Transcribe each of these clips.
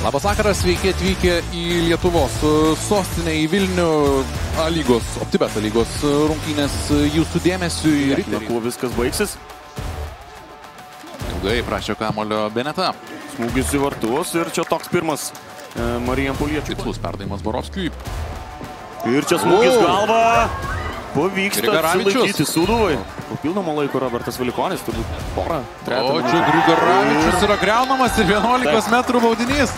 Labas vakaras, sveiki atvykę į Lietuvos sostinę, į Vilnių A lygos, OptiBeta lygos rungtynės jūsų dėmesiu į Žiūrėkime, kuo viskas baigsis. Ilgai prašė kamulio Beneta. Smūgis į vartus ir čia toks pirmas e, Marijam Poliečių. Tikslus perdavimas Borovskijui. Ir čia smūgis galva. Pavyksta atsilaikyti Suduvai. Papildomo laiko Robertas Valikonis, turbūt porą. trejetą O čia Grigaravičius yra greunamas ir 11 metrų baudinys.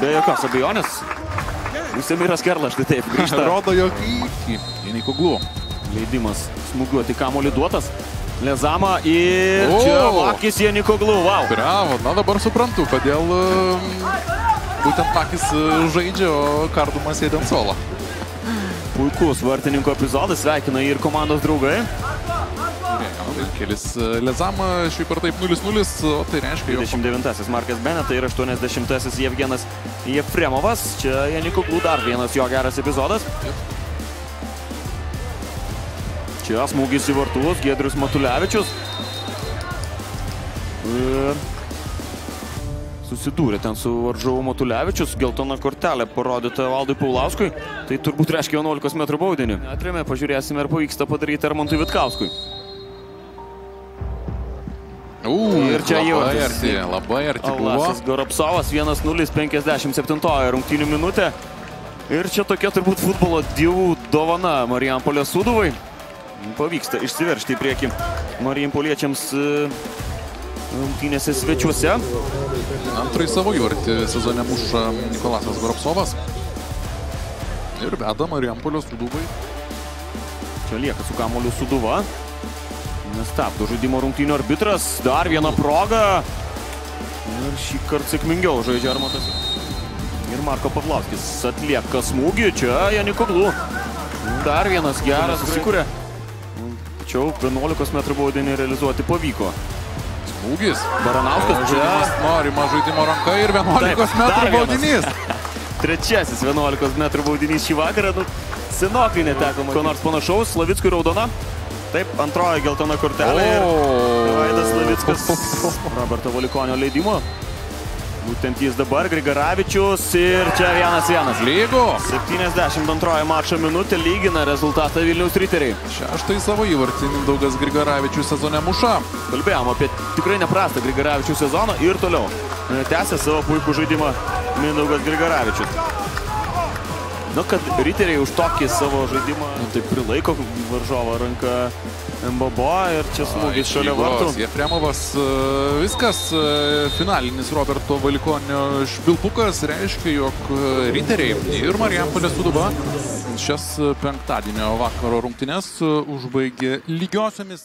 Be jokios abejonės. Semiras Kerlas štai taip grįžta. Rodo, jog į Janiko Glų. Leidimas smūgiuoti kamolį duotas. Lezama ir O! čia Vakis Janiko Glų. Wow. Bravo, na dabar suprantu, kodėl um, būtent Makis uh, žaidžia, o Kardumas sėdė ant suolo. Puikus vartininko epizodas. Sveikina ir komandos draugai. Kelis uh, Lezama šiaip ar taip 0-0, o tai reiškia, jog 29-asis Markas Beneta ir 80-asis Jevgenas Jefremovas. Čia Janiko Glų dar vienas jo geras epizodas. Čia smūgis į vartus, Giedrius Matulevičius. Susidūrė ten su varžovu Matulevičius. Geltona kortelė parodyta Valdui Paulauskui. Tai turbūt reiškia 11 m baudinį. Atrėmė, pažiūrėsime, ar pavyksta padaryti Armantui Vitkauskui. Uu, Ir čia labai įvartis. arti, labai arti buvo. Alasas Goropsovas 1-0, 57 rungtynių minutė. Ir čia tokia turbūt futbolo dievų dovana Marijampolės Suduvai. Pavyksta išsiveršti į priekį Marijampoliečiams e, rungtynėse svečiuose. Antrąjį savo įvartį sezone muša Nikolasas Goropsovas. Ir veda Marijampolios Suduvai. Čia lieka su kamoliu Suduva. Nestabdo žaidimo rungtynių arbitras. Dar viena proga. Ir šį kartą sėkmingiau žaidžia Armatas. Ir Marko Pavlovskis atlieka smūgį. Čia Janiko Glų. Dar vienas geras susikūrė. Tačiau 11 m baudinį realizuoti pavyko. Smūgis. Baranauskas čia. Žaidimas norima žaidimo ranka ir 11 Taip, metrų baudinys. Trečiasis 11 m baudinys šį vakarą. Nu, senokai neteko ko nors panašaus. Slavickui raudona. Taip, antroji geltona kortelė. ir Vaidas Slavickas. Roberto Valikonio leidimo. Būtent jis dabar, Grigaravičius ir čia vienas vienas. Lygo. 72 mačo minutė lygina rezultatą Vilniaus riteriai. Šeštai savo įvartį Mindaugas Grigaravičius sezone muša. Kalbėjom apie tikrai neprastą Grigaravičių sezoną ir toliau. Tęsė savo puikų žaidimą Mindaugas Grigaravičius. Nu, kad riteriai už tokį savo žaidimą nu, taip prilaiko varžovo ranką Mbobo ir čia smūgis šalia vartų. Jefremovas e, viskas. e, Finalinis Roberto Valikonio švilpukas reiškia, jog e, riteriai ir Marijampolės Suduba šias penktadienio vakaro rungtynes užbaigė lygiosiomis.